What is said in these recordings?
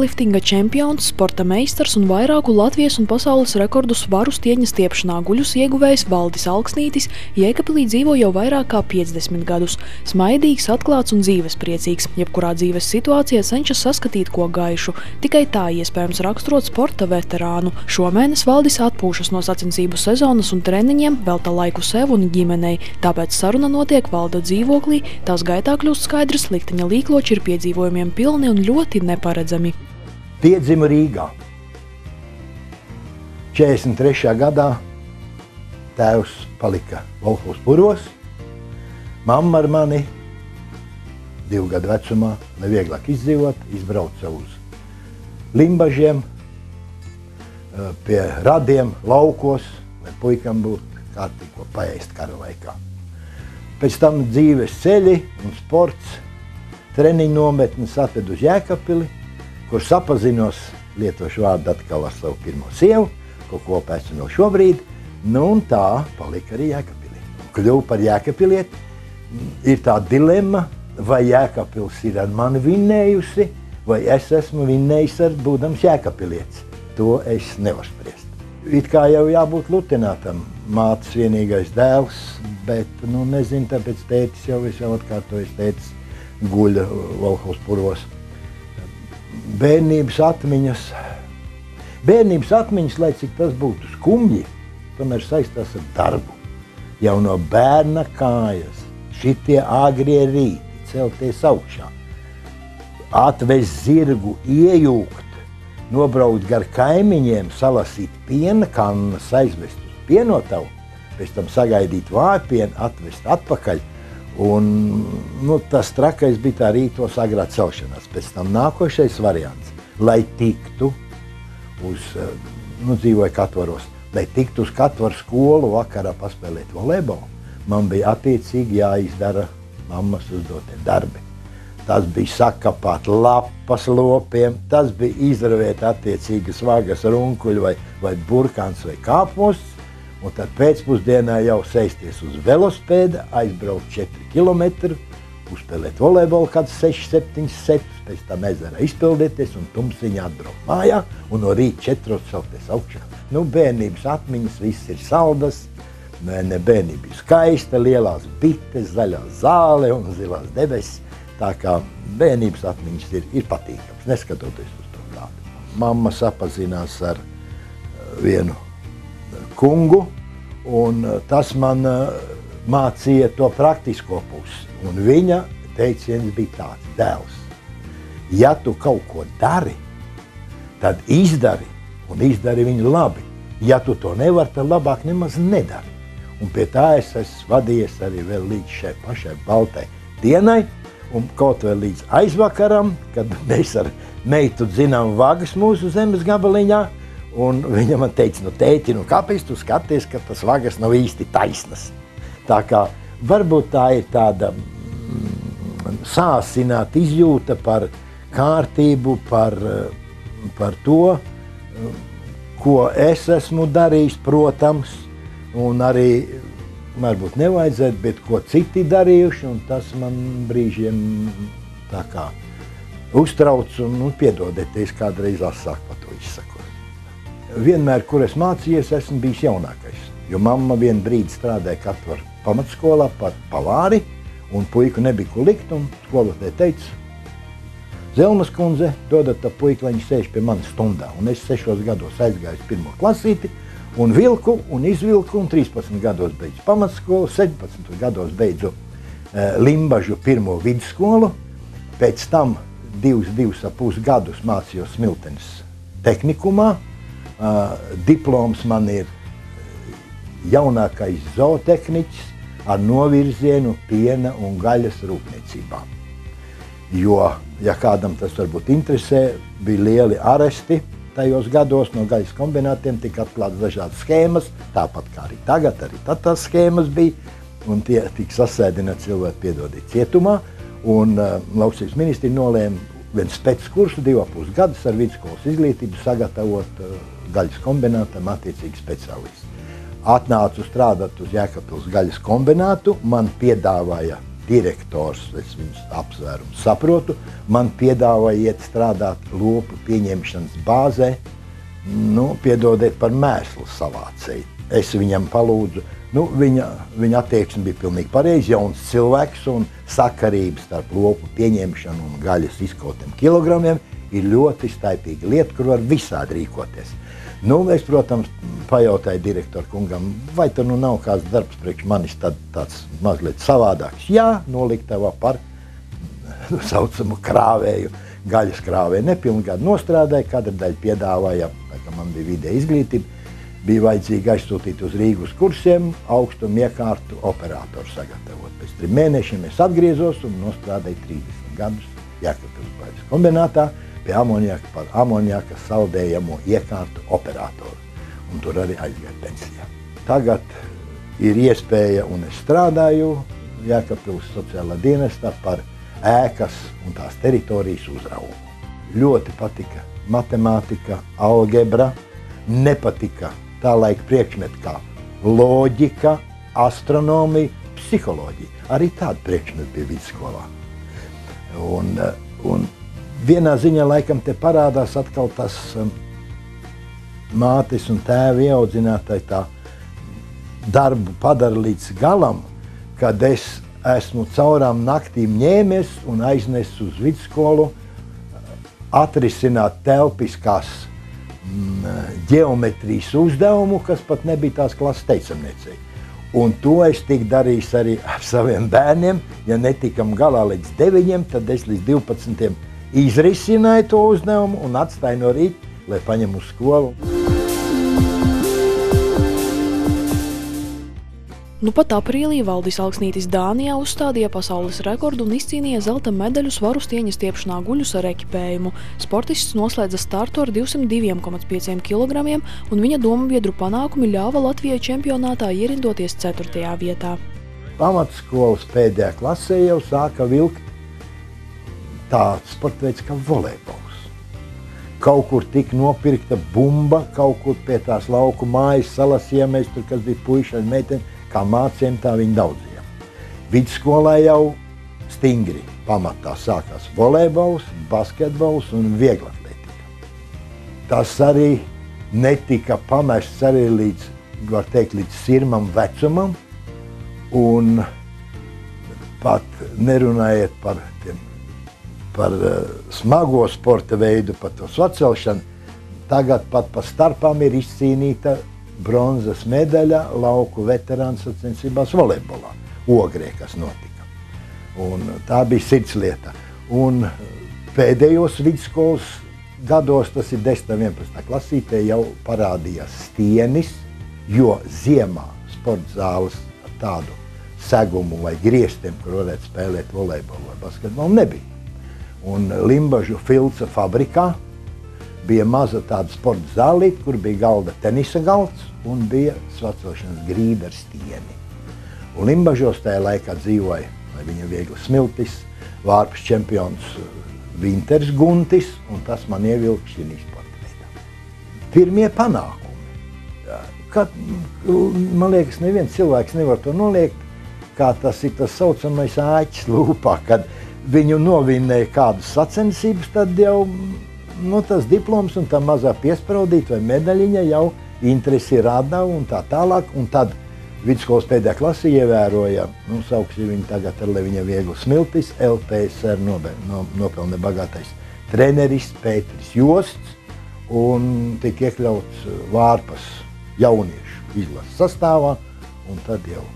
powerliftinga čempions, sporta meistars un vairāku Latvijas un pasaules rekordu svaru stieņa stiepšanā guļus ieguvējs Valdis Alksnītis Jēkabīlī dzīvo jau vairāk kā 50 gadus. Smaidīgs, atklāts un dzīvespriecīgs, jebkurā dzīves situācijā cenšas saskatīt ko gaišu. Tikai tā iespējams raksturot sporta veterānu. Šomēnes Valdis atpūšas no sacensību sezonas un treniņiem, velta laiku sev un ģimenei, tāpēc saruna notiek valda dzīvoklī, tās gaitā kļūst skaidrs, likteņa līkloči ir piedzīvojumiem pilni un ļoti neparedzami. Piedzimu Rīgā. 43. gadā tēvs palika Volfos puros, mamma ar mani divu gadu vecumā, nevieglāk izdzīvot, izbrauca uz limbažiem, eh, pie radiem, laukos, lai puikam būtu kārtīgi ko paēst kara laikā. Pēc tam dzīves ceļi un sports, treniņu nometnes atved uz Jēkapili, kur sapazinos, lietošu vārdu atkal ar savu pirmo sievu, ko kopā esmu no šobrīd, nu un tā palika arī Jēkapilī. Kļuvu par Jēkapilieti, ir tā dilemma, vai Jēkabils ir ar mani vinnējusi, vai es esmu vinnējis ar būdams Jēkabилietis. To es nevaru spriest. It kā jau jābūt lutenātam, mātes vienīgais dēls, bet, nu, nezinu, tāpēc tētis jau, es jau atkārtoju, tētis guļa Valhaus puros. Bērnības atmiņas, bērnības atmiņas, lai cik tas būtu skumji, tomēr saistās ar darbu. Jau no bērna kājas šitie agrie rīti celties augšā, atvest zirgu, iejūgt, nobraukt gar kaimiņiem, salasīt piena kannas, aizvest uz pienotavu, pēc tam sagaidīt vājpienu, atvest atpakaļ. Un, nu, tas trakais bija tā rītos agrā celšanās. Pēc tam nākošais variants, lai tiktu uz, nu, dzīvoja katvaros, lai tiktu uz katvaru skolu vakarā paspēlēt volejbolu, man bija attiecīgi jāizdara mammas uzdotie darbi. Tas bija sakapāt lapas lopiem, tas bija izravēt attiecīgas vagas runkuļu vai, vai burkāns vai kāpos, un tad pēcpusdienā jau sēsties uz velospēda, aizbraukt 4 km, uzspēlēt volejbolu kāds 6, 7 setus, pēc tam ezera izpildīties un tumsiņā atbraukt mājā un no rīta 4 celties augšā. Nu, bērnības atmiņas viss ir saldas, ne, ne bērnība bija skaista, lielās bites, zaļā zāle un zilās debesis. Tā kā bērnības atmiņas ir, ir patīkamas, neskatoties uz to tādu. Mamma sapazinās ar vienu kungu, un tas man mācīja to praktisko pusi. Un viņa teiciens bija tāds: dēls, ja tu kaut ko dari, tad izdari un izdari viņu labi. Ja tu to nevari, tad labāk nemaz nedari. Un pie tā es esmu vadījies arī līdz šai pašai baltai dienai, un kaut vēl līdz aizvakaram, kad mēs ar meitu zinām vagas mūsu zemes gabaliņā. Un viņa man teica, nu, tēti, nu, kāpēc tu skaties, ka tas vagas nav īsti taisnas? Tā kā varbūt tā ir tāda mm, sāsināta izjūta par kārtību, par, par to, ko es esmu darījis, protams, un arī varbūt nevajadzētu, bet ko citi darījuši, un tas man brīžiem tā kā uztrauc un nu, piedodiet, es kādreiz asāk par to izsakot. Vienmēr, kur es mācījies, esmu bijis jaunākais, jo mamma vienu brīdi strādāja katru pamatskolā par pavāri, un puiku nebija ko likt, skolotāja teica, Zelmas kundze, dodat tā puiku, lai viņš sēž pie manas stundā, un es sešos gados aizgāju uz pirmo klasīti, un vilku un izvilku, un 13 gados beidzu pamatskolu, 17 gados beidzu uh, Limbažu pirmo vidusskolu, pēc tam divus, divus ap pus gadus mācījos Smiltenes tehnikumā, uh, diploms man ir jaunākais zootehniķis ar novirzienu piena un gaļas rūpniecībā. Jo, ja kādam tas varbūt interesē, bija lieli aresti, tajos gados no gaisa kombinātiem tika atklātas dažādas schēmas, tāpat kā arī tagad, arī tad tās schēmas bija. Un tie tika sasēdināti cilvēki, piedodiet, cietumā. Un uh, Lauksības ministri nolēma viens pēc kursu, divus pus gadus ar vidusskolas izglītību sagatavot uh, gaļas kombinātam attiecīgi speciālistu. Atnācu strādāt uz Jēkabpils gaļas kombinātu, man piedāvāja direktors, es viņus apsvēru un saprotu, man piedāvāja iet strādāt lopu pieņemšanas bāzē, nu, piedodiet par mēslu savācēju. Es viņam palūdzu, nu, viņa, viņa attieksme bija pilnīgi pareiza, jauns cilvēks un sakarības starp lopu pieņemšanu un gaļas izkautiem kilogramiem ir ļoti staipīga lieta, kur var visādi rīkoties. Nu, es, protams, pajautāju direktoram kungam, vai tur nu nav kāds darbs priekš manis tad, tāds mazliet savādāks. Jā, noliktavā par tā saucamu krāvēju, gaļas krāvēju. Nepilnu gadu nostrādāju, kadra daļa piedāvāja, ka man bija vidē izglītība. Bija vajadzīgi aizsūtīt uz Rīgas kursiem, augstumu iekārtu operatoru sagatavot. Pēc trim mēnešiem es atgriezos un nostrādāju 30 gadus Jēkabpils bailes kombinātā pie amoniaka par amoniaka saldējamo iekārtu operatoru. Un tur arī aizgāja pensijā. Tagad ir iespēja, un es strādāju Jēkabpils sociālā dienestā par ēkas un tās teritorijas uzraugu. Ļoti patika matemātika, algebra, nepatika tā laika priekšmeti kā loģika, astronomija, psiholoģija. Arī tāda priekšmeta bija vidusskolā. Un, un vienā ziņā laikam te parādās atkal tas um, mātes un tēva ieaudzinātāji tā darbu padara līdz galam, kad es esmu caurām naktīm ņēmies un aiznesu uz vidusskolu atrisināt telpiskās mm, ģeometrijas uzdevumu, kas pat nebija tās klases teicamniecei. Un to es tiku darījis arī ar saviem bērniem. Ja netikam galā līdz 9, tad es līdz 12 izrisināja to uzdevumu un atstāja no rīta, lai paņem uz skolu. Nu pat aprīlī Valdis Alksnītis Dānijā uzstādīja pasaules rekordu un izcīnīja zelta medaļu svaru stieņa stiepšanā guļus ar ekipējumu. Sportists noslēdza startu ar 202,5 kg un viņa domabiedru panākumi ļāva Latvijai čempionātā ierindoties 4. vietā. Pamatskolas pēdējā klasē jau sāka vilkt tāds sports veids kā volejbols. Kaut kur tika nopirkta bumba, kaut kur pie tās lauku mājas salasījāmies, tur, kas bija puiši un meiteni, kā mācījām, tā viņi daudziem. Vidusskolā jau stingri pamatā sākās volejbols, basketbols un vieglatletika. Tas arī netika pamests arī līdz, var teikt, līdz sirmam vecumam, un pat nerunājiet par tiem par uh, smago sporta veidu, par to sacelšanu. Tagad pat pa starpām ir izcīnīta bronzas medaļa lauku veterānu sacensībās volejbolā, Ogrē, kas notika. Un tā bija sirds lieta. Un pēdējos vidusskolas gados, tas ir 10. un 11. klasītē, jau parādījās stienis, jo ziemā sporta zāles ar tādu segumu vai griestiem, kur varētu spēlēt volejbolu vai basketbolu, nebija. Un Limbaģu filca fabrikā bija maza tāda sporta zālīte, kur bija galda tenisa galds un bija svacošanas grīda ar stieni. Un Limbaģos tajā laikā dzīvoja, lai viņa viegli smiltis, vārps čempions Winters Guntis, un tas man ievilka šī sporta veidā. Pirmie panākumi. Kad, man liekas, neviens cilvēks nevar to noliegt, kā tas ir tas saucamais āķis lūpā, kad viņu novinnēja kādas sacensības, tad jau nu, tas diploms un tā mazā piespraudīta vai medaļiņa jau interesi rada un tā tālāk. Un tad vidusskolas pēdējā klasē ievēroja, nu, sauksim viņu tagad ar Leviņa vieglu smiltis, LPSR nopelne bagātais treneris Pēteris Josts un tika iekļauts Vārpas jauniešu izlases sastāvā un tad jau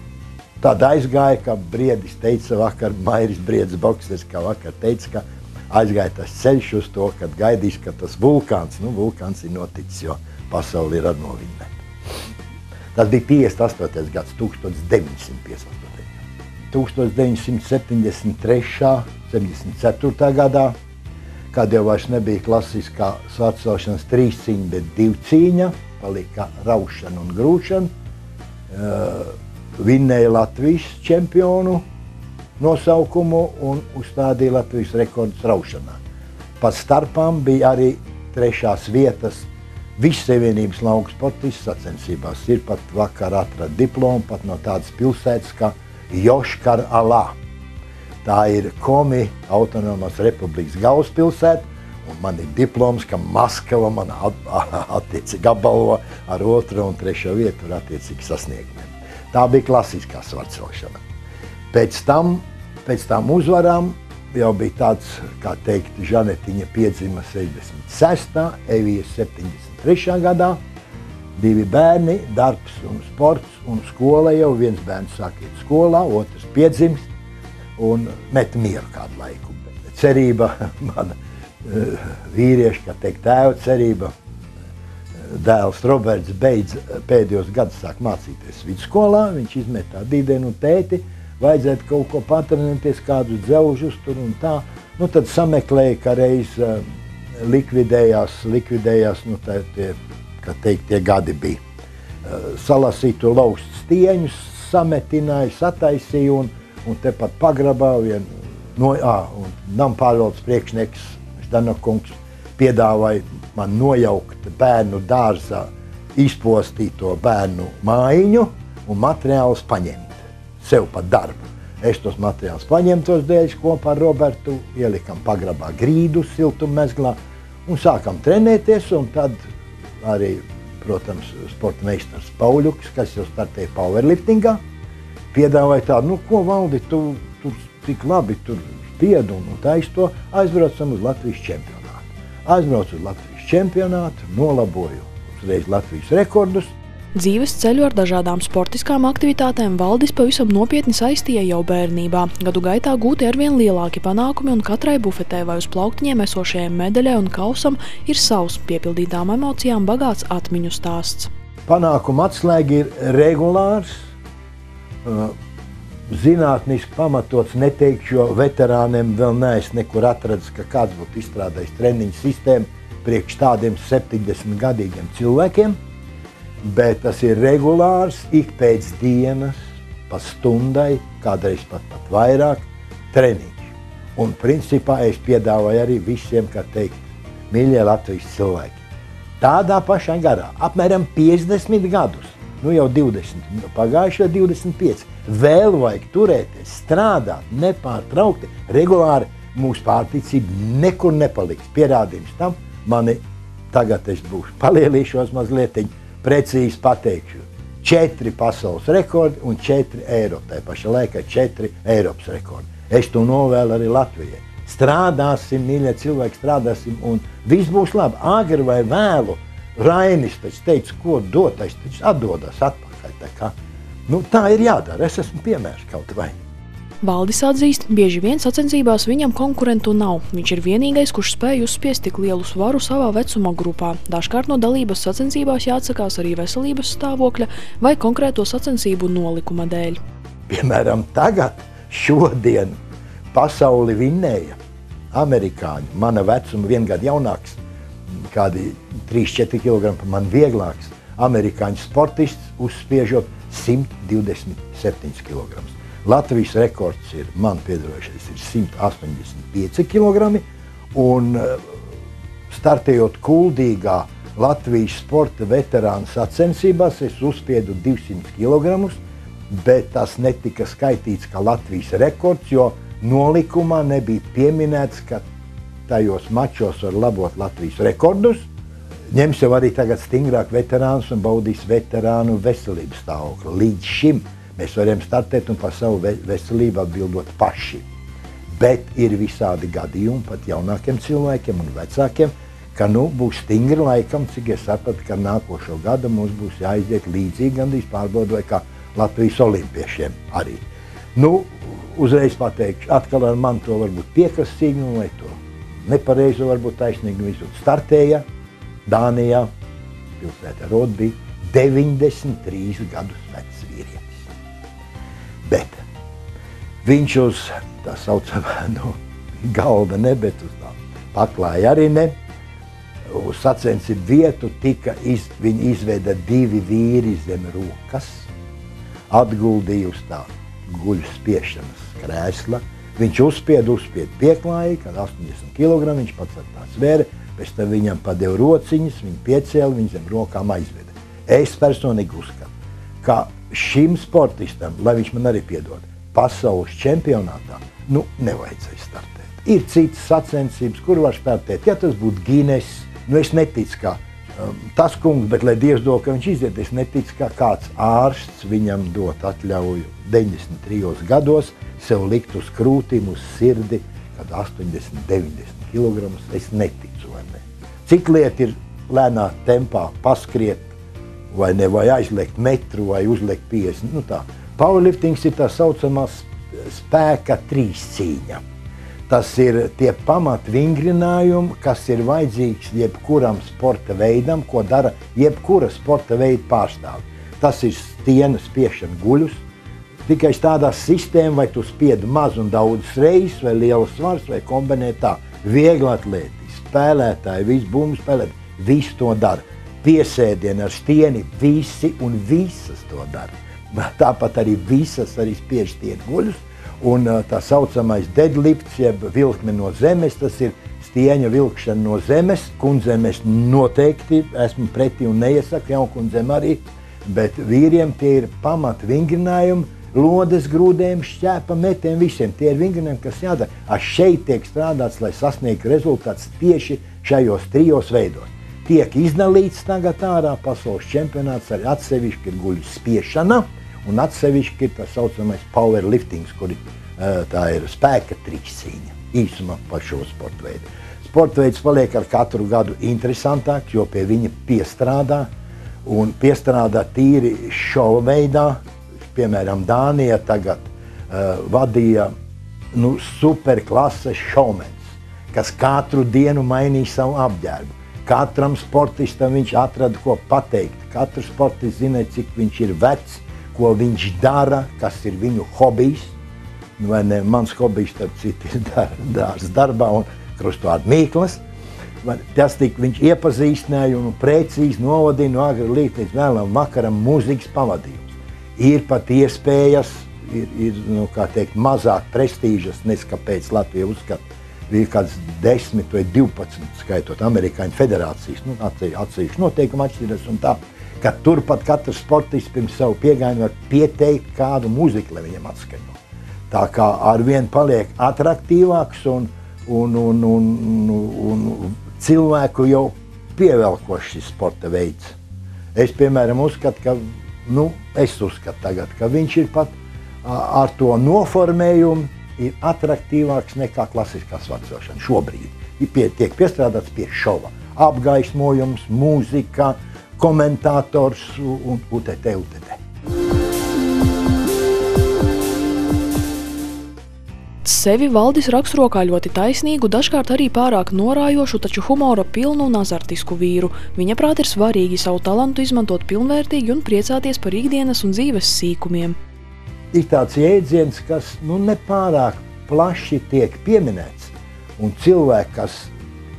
Tad aizgāja, kā Briedis teica, vakar Mairis Briedis boksers, kā vakar teica, ka aizgāja tas ceļš uz to, kad gaidīs, ka tas vulkāns, nu, vulkāns ir noticis, jo pasauli ir atnovinnēta. Tas bija 58. gads, 1958. 1973. 74. gadā, kad jau vairs nebija klasiskā svētcelšanas trīscīņa, bet divcīņa, palika raušana un grūšana. Uh, vinnēja Latvijas čempionu nosaukumu un uzstādīja Latvijas rekordus raušanā. Pat starpām bija arī trešās vietas Visas Savienības lauka sportistu sacensībās. Ir pat vakar atrada diplomu pat no tādas pilsētas kā Joškar Alā. Tā ir Komi autonomās republikas galvaspilsēta. Un man ir diploms, ka Maskava man attiecīgi apbalvo ar otro un trešo vietu ar attiecīgi sasniegumiem. Tā bija klasiskā svarcelšana. Pēc tam, pēc tam uzvarām jau bija tāds, kā teikt, Žanetiņa piedzima 66. Evijas 73. gadā. Divi bērni, darbs un sports un skola jau viens bērns sāk iet skolā, otrs piedzimst un met mieru kādu laiku. Cerība mana Eh, vīrieši, kā teikt, tēva cerība. Eh, dēls Roberts beidz eh, pēdējos gadus sāk mācīties vidusskolā. Viņš izmet tādu dīdenu tēti, vajadzētu kaut ko patrenēties, kādus dzelžus tur un tā. Nu, tad sameklēja, ka reiz uh, likvidējās, likvidējās nu, tā, tie, teikt, tie gadi bija. Uh, salasītu laust stieņus, sametināja, sataisīja un, un tepat pagrabā vien no, ā, un nam pārvaldes priekšnieks Danakungs piedāvāja man nojaukt bērnu dārzā izpostīto bērnu mājiņu un materiālus paņemt sev par darbu. Es tos materiālus paņēmu tos dēļus kopā ar Robertu, ielikām pagrabā grīdu siltummezglā un sākām trenēties. Un tad arī, protams, sporta meistars Pauļuks, kas jau startēja powerliftingā, piedāvāja tādu, nu, ko valdi, tu tur tik labi tur spiedu un taisa to, aizbraucam uz Latvijas čempionātu. Aizbraucu uz Latvijas čempionātu, nolaboju uzreiz Latvijas rekordus. Dzīves ceļu ar dažādām sportiskām aktivitātēm Valdis pavisam nopietni saistīja jau bērnībā. Gadu gaitā gūti arvien lielāki panākumi, un katrai bufetē vai uz plauktiņiem esošajai medaļai un kausam ir savs piepildītām emocijām bagāts atmiņu stāsts. Panākuma atslēga ir regulārs, uh, zinātniski pamatots neteikšu, jo veterāniem vēl neesmu nekur atradzis, ka kāds būtu izstrādājis treniņu sistēmu priekš tādiem 70 gadīgiem cilvēkiem. Bet tas ir regulārs, ik pēc dienas, pa stundai, kādreiz pat, pat vairāk treniņš. Un principā es piedāvāju arī visiem, kā teikt, mīļie Latvijas cilvēki. Tādā pašā garā, apmēram 50 gadus, nu jau 20, pagājušajā 25 vēl vajag turēties, strādāt, nepārtraukti, regulāri. Mūsu pārticība nekur nepaliks. Pierādījums tam mani tagad es būšu palielīšos mazliet, precīzi pateikšu. Četri pasaules rekordi un četri Eiropas. Tā pašā laikā četri Eiropas rekordi. Es to novēlu arī Latvijai. Strādāsim, mīļie cilvēki, strādāsim, un viss būs labi. Agri vai vēlu, Rainis taču teica, ko dot, es taču atdodas atpakaļ. Nu, tā ir jādara. Es esmu piemērs kaut vai. Valdis atzīst, bieži vien sacensībās viņam konkurentu nav. Viņš ir vienīgais, kurš spēj uzspiest tik lielu svaru savā vecuma grupā. Dažkārt no dalības sacensībās jāatsakās arī veselības stāvokļa vai konkrēto sacensību nolikuma dēļ. Piemēram, tagad, šodien, pasauli vinnēja amerikāņi, mana vecuma viena gada jaunāks, kādi 3-4 kg par mani vieglāks, amerikāņu sportists uzspiežot 127 kg. Latvijas rekords ir man piedarošais ir 185 kg. Un eh, startējot kuldīgā Latvijas sporta veterānu sacensībās, es uzspiedu 200 kg, bet tas netika skaitīts kā Latvijas rekords, jo nolikumā nebija pieminēts, ka tajos mačos var labot Latvijas rekordus ņems jau arī tagad stingrāk veterānus un baudīs veterānu veselības stāvokli. Līdz šim mēs varam startēt un par savu veselību atbildot paši. Bet ir visādi gadījumi pat jaunākiem cilvēkiem un vecākiem, ka nu, būs stingri laikam, cik es sapratu, ka nākošo gadu mums būs jāiziet līdzīgi gandrīz pārbaudot kā Latvijas olimpiešiem arī. Nu, uzreiz pateikšu, atkal ar mani to varbūt piekrastīgi, vai to nepareizo, varbūt taisnīgi visur startēja, Dānijā, pilsēta Rodbī, 93 gadus vecs viņš uz tā saucamā nu, galda ne, bet uz tā paklāja arī ne. Uz sacensību vietu tika iz, viņi izveda divi vīri zem rokas, atguldīja uz tā guļu spiešanas krēsla. Viņš uzspieda, uzspieda pieklāju, kad 80 kg viņš pats ar tā svēra, Pēc tam viņam padeva rociņas, viņa piecēla, viņa zem rokām aizveda. Es personīgi uzskatu, ka šim sportistam, lai viņš man arī piedod, pasaules čempionātā, nu, nevajadzēja startēt. Ir citas sacensības, kur var startēt. Ja tas būtu Gīnes, nu es neticu, ka um, tas kungs, bet lai Dievs dod, ka viņš iziet, es neticu, ka kāds ārsts viņam dot atļauju 93 gados sev likt uz krūtīm, uz sirdi, kad 80, 90 kg. Es neticu, vai ne? Cik lieta ir lēnā tempā paskriet, vai ne, vai aizliegt metru, vai uzliekt 50. Nu tā. Powerliftings ir tā saucamā spēka trīscīņa. Tas ir tie pamatvingrinājumi, kas ir vajadzīgs jebkuram sporta veidam, ko dara jebkura sporta veida pārstāvja. Tas ir stienas spiešana guļus, tikai tādā sistēmā, vai tu spiedi maz un daudz reizes, vai liels svars, vai kombinē tā. Viegli atlēti, spēlētāji, visi bumbu spēlētāji, visi to dara. Piesēdieni ar stieni, visi un visas to dara. Tāpat arī visas arī spiež stieni guļus. Un tā saucamais deadlifts, jeb vilkme no zemes, tas ir stieņa vilkšana no zemes. Kundzēm es noteikti esmu pretī un neiesaku, jau kundzēm arī. Bet vīriem tie ir pamata vingrinājumi, lodes grūdiem, šķēpa metiem, visiem. Tie ir vingrinājumi, kas jādara. Ar šeit tiek strādāts, lai sasniegtu rezultātus tieši šajos trijos veidos. Tiek izdalīts tagad ārā pasaules čempionāts ar atsevišķu guļu spiešanu un atsevišķi ir tā saucamais powerlifting, kur tā ir spēka trīscīņa īsumā par šo sporta veidu. Sporta veids paliek ar katru gadu interesantāks, jo pie viņa piestrādā un piestrādā tīri šova veidā. Piemēram, Dānija tagad uh, vadīja nu, superklases šovmens, kas katru dienu mainīja savu apģērbu. Katram sportistam viņš atrada ko pateikt. Katrs sportists zināja, cik viņš ir vecs, ko viņš dara, kas ir viņu hobijs. Ne? Mans hobijs, starp citu, ir dārza darbā un krustvārdu mīklas. Tas tik viņš iepazīstināja un precīzi novadīja no agrā līdz vēlam vakaram mūzikas pavadījums. Ir pat iespējas, ir, ir nu, teikt, mazāk prestīžas, neskapēc Latvija uzskata, bija kāds 10 vai 12, skaitot amerikāņu federācijas, nu, atsevišķi noteikumi atšķiras un tā ka turpat katrs sportists pirms savu piegājienu var pieteikt kādu mūziku, lai viņiem atskaņo. Tā kā ar vienu paliek attraktīvāks un, un, un, un, un, un cilvēku jau pievelkošs šis sporta veids. Es, piemēram, uzskatu, ka, nu, es uzskatu tagad, ka viņš ir pat ar to noformējumu ir attraktīvāks nekā klasiskā svarcošana šobrīd. Pie, tiek piestrādāts pie šova. Apgaismojums, mūzika, uh, komentātors un UTT. UTT. Sevi valdis raksturo kā ļoti taisnīgu, dažkārt arī pārāk norājošu, taču humora pilnu un azartisku vīru. Viņa prāt ir svarīgi savu talantu izmantot pilnvērtīgi un priecāties par ikdienas un dzīves sīkumiem. Ir tāds jēdziens, kas nu, nepārāk plaši tiek pieminēts, un cilvēki, kas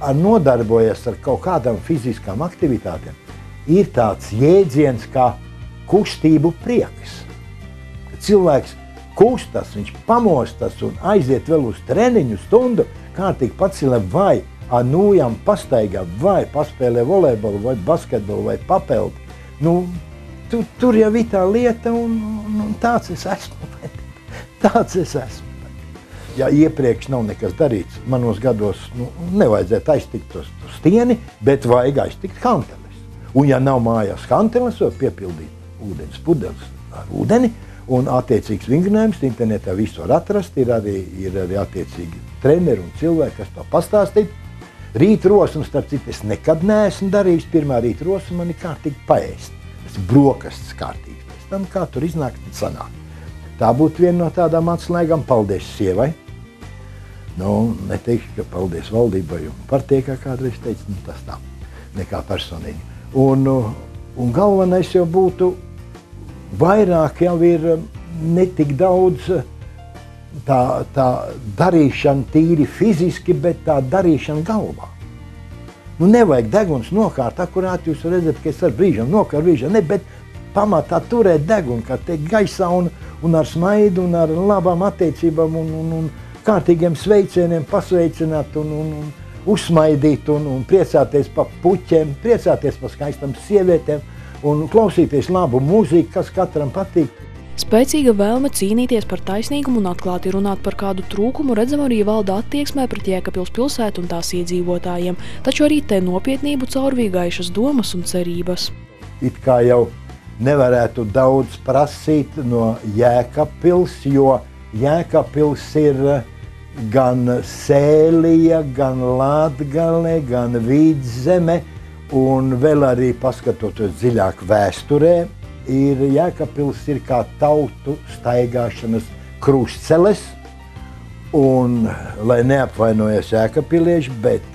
ar nodarbojas ar kaut kādām fiziskām aktivitātēm, ir tāds jēdziens kā kustību prieks. Kad cilvēks kustas, viņš pamostas un aiziet vēl uz treniņu stundu, kārtīgi pacēlē vai ar nūjām pastaigā, vai paspēlē volejbolu, vai basketbolu, vai papeldi. Nu, tu, tur jau ir tā lieta, un, un, un tāds es esmu. tāds es esmu. Ja iepriekš nav nekas darīts, manos gados nu, nevajadzētu aiztikt uz stieni, bet vajag aiztikt kanteli. Un, ja nav mājās kanteles, var piepildīt ūdens pudeles ar ūdeni. Un attiecīgs vingrinājums internetā visu var atrast. Ir arī, ir arī attiecīgi treneri un cilvēki, kas to pastāstīja. Rīta rosmu, starp citu, es nekad neesmu darījis. Pirmā rīta rosma man ir kārtīgi paēst. Tas brokastis kārtīgi. Pēc tam, kā tur iznāk, tad sanāk. Tā būtu viena no tādām atslēgām. Paldies sievai! Nu, neteikšu, ka paldies valdībai un partijai, kā kādreiz teica, nu, tas tā, nekā personīgi. Un, un galvenais jau būtu vairāk jau ir um, netik daudz uh, tā, tā darīšana tīri fiziski, bet tā darīšana galvā. Nu, nevajag deguns nokārt, akurāt jūs redzat, ka es ar brīžam nokārt brīžam, ne, bet pamatā turēt degunu, kā teikt, gaisā un, un ar smaidu un ar labām attiecībām un, un, un kārtīgiem sveicieniem pasveicināt un, un, un uzsmaidīt un, un priecāties par puķiem, priecāties par skaistām sievietēm un klausīties labu mūziku, kas katram patīk. Spēcīga vēlme cīnīties par taisnīgumu un atklāti runāt par kādu trūkumu redzam arī valda attieksmē pret Jēkabpils pilsētu un tās iedzīvotājiem, taču arī te nopietnību caurvīgājušas domas un cerības. It kā jau nevarētu daudz prasīt no Jēkabpils, jo Jēkabpils ir gan Sēlija, gan Latgale, gan Vīdzeme, un vēl arī paskatoties dziļāk vēsturē, ir Jēkabpils ir kā tautu staigāšanas krustceles, un, lai neapvainojas Jēkabpilieši, bet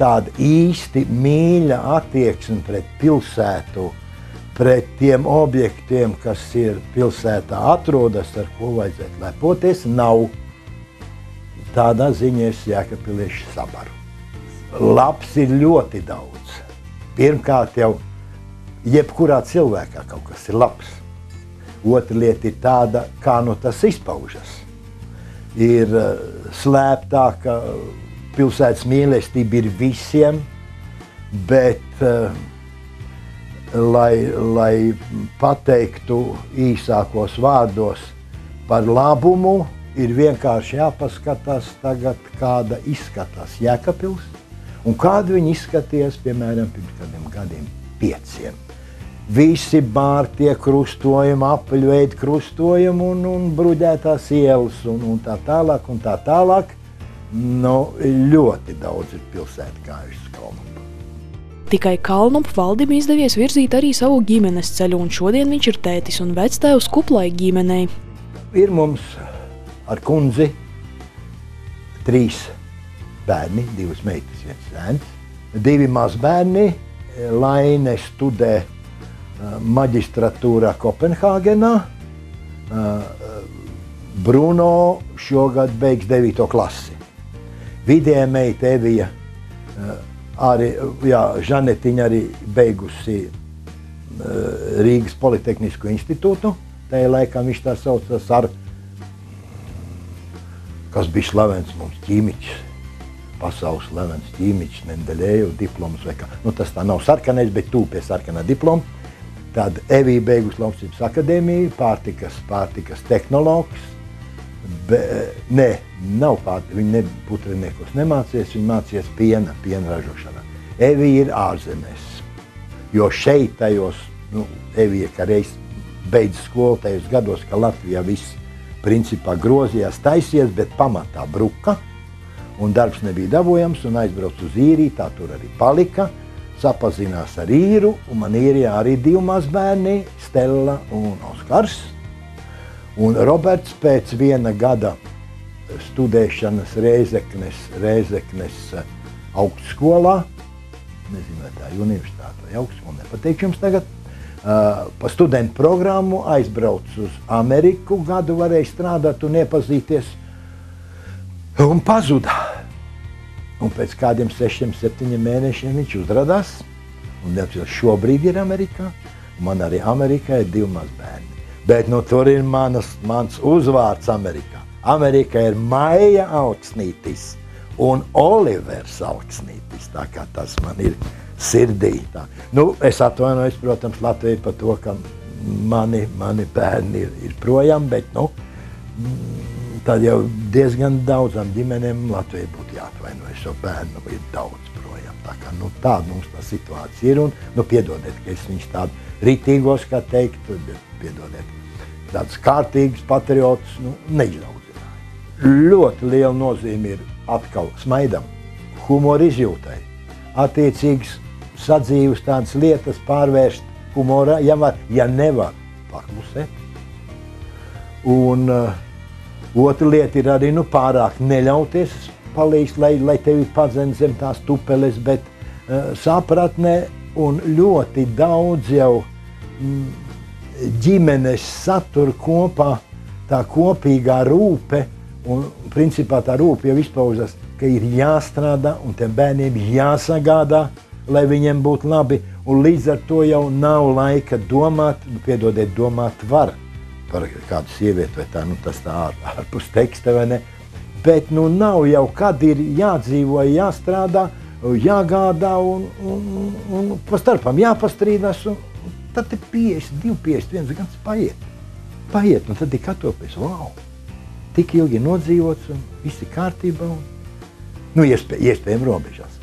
tāda īsti mīļa attieksme pret pilsētu, pret tiem objektiem, kas ir pilsētā atrodas, ar ko vajadzētu lepoties, nav. Tādā ziņā es Jēkabpilieši sabaru. Labs ir ļoti daudz. Pirmkārt jau jebkurā cilvēkā kaut kas ir labs. Otra lieta ir tāda, kā nu tas izpaužas. Ir uh, slēptāka pilsētas mīlestība ir visiem, bet, uh, lai, lai pateiktu īsākos vārdos par labumu, ir vienkārši jāpaskatās, tagad, kāda izskatās Jēkabils un kāda viņa izskatījās piemēram pirms kādiem gadiem, pieciem visi bārtie krustojumi, apaļveidi krustojumi un, un bruģētās ielas un, un tā tālāk. Un tā tālāk. Nu, ļoti daudz ir pilsētu gājušas kalnu. Tikai Kalnupu valdim izdevies virzīt arī savu ģimenes ceļu, un šodien viņš ir tētis un vectēvs kuplai ģimenei. Ir mums ar kundzi trīs bērni, divas meitas, viens zēns, divi mazbērni. Laine studē maģistratūrā Kopenhāgenā. Bruno šogad beigs 9. klasi. Vidējā meita Evija, arī jā, Žanetiņa arī beigusi Rīgas Politehnisko institūtu. Tajā laikā viņš tā saucas ar, kas bija slavens mums ķīmiķis pasaules slavens ķīmiķis, Mendelēju diploms. Nu, tas tā nav sarkanais, bet tūp pie sarkanā diploma. Tad Evija beigusi Lauksības akadēmiju, pārtikas, pārtikas tehnologs. Be, nē, nav pārtika, viņa ne, putriniekos nemācījās, viņa mācījās piena, piena ražošanā. Evija ir ārzemēs, jo šeit tajos, nu, Evija, ka reiz beidz skolu tajos gados, ka Latvijā viss principā grozījās, taisies, bet pamatā bruka, un darbs nebija dabūjams, un aizbrauc uz īriju, tā tur arī palika, sapazinās ar īru, un man ir arī divi mazbērni, Stela un Oskars. Un Roberts pēc viena gada studēšanas Reizeknes, Reizeknes eh, augstskolā, nezinu, vai tā ir universitāte vai augstskola, nepateikšu jums tagad, pa studentu programmu aizbrauc uz Ameriku, gadu varēja strādāt un iepazīties, un pazuda. Un pēc kādiem sešiem, septiņiem mēnešiem viņš uzrādās. Un jau šobrīd ir Amerikā. Man arī Amerikā ir divi mazbērni. Bet nu, tur ir manas, mans uzvārds Amerikā. Amerikā ir Maija Augsnītis un Olivers Augsnītis. Tā kā tas man ir sirdī. Tā. Nu, es atvainojos, protams, Latvijai par to, ka mani, mani bērni ir, ir projām, bet nu, tad jau diezgan daudzām ģimenēm Latvijai būtu jāatvainojas, jo bērnu ir daudz projām. Tā kā, nu, tāda mums tā situācija ir. Un, nu, piedodiet, ka es viņus tādu ritīgos, kā teikt, piedodiet, tādus kārtīgus patriotus nu, neizaudzināju. Ļoti liela nozīme ir atkal smaidam, humora izjūtai, attiecīgas sadzīves tādas lietas pārvērst humorā, ja, var, ja nevar paklusēt. Un, uh, Otra lieta ir arī nu, pārāk neļauties palīdz, lai, lai tevi padzen zem tās tupeles, bet uh, sapratnē un ļoti daudz jau mm, ģimenes satur kopā tā kopīgā rūpe, un principā tā rūpe jau izpaužas, ka ir jāstrādā un tiem bērniem jāsagādā, lai viņiem būtu labi, un līdz ar to jau nav laika domāt, piedodiet, domāt var par kādu sievieti, vai tā, nu, tas tā ār, ārpus teksta, vai ne. Bet nu nav jau, kad ir jādzīvo, jāstrādā, jāgādā un, un, un, un pa starpam jāpastrīdās, un tad ir 50, 2, 51 gads paiet. paiet, un tad ir katopies, wow! Tik ilgi nodzīvots, un viss ir kārtībā, un nu, iespē, iespējami robežās.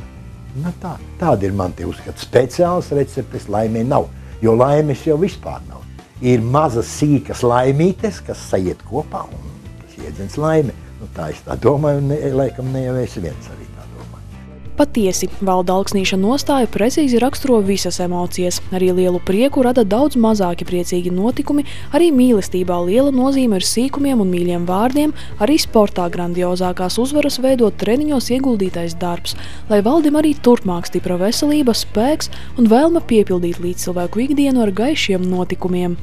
Nu, tā, tāda ir man tie uzskati. Speciāls receptes laimē nav, jo laimes jau vispār nav. Ir mazas sīkas laimītes, kas sajiet kopā, un tas jēdziens laime. Nu, tā es tā domāju, un ne, laikam ne jau es viens arī. Patiesi, valda alksnīša nostāja precīzi raksturo visas emocijas. Arī lielu prieku rada daudz mazāki priecīgi notikumi, arī mīlestībā liela nozīme ir sīkumiem un mīļiem vārdiem, arī sportā grandiozākās uzvaras veidot treniņos ieguldītais darbs, lai valdim arī turpmāk stipra veselība, spēks un vēlme piepildīt līdz cilvēku ikdienu ar gaišiem notikumiem.